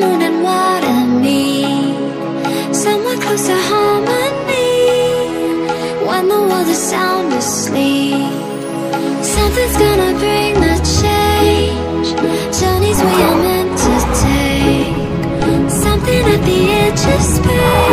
moon and I need Somewhere close to harmony. When the world is sound asleep. Something's gonna bring the change. Journeys we are meant to take. Something at the edge of space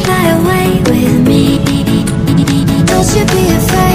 fly away with me. Don't you be afraid.